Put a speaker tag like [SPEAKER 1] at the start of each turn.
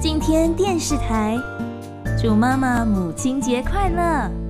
[SPEAKER 1] 今天电视台祝妈妈母亲节快乐。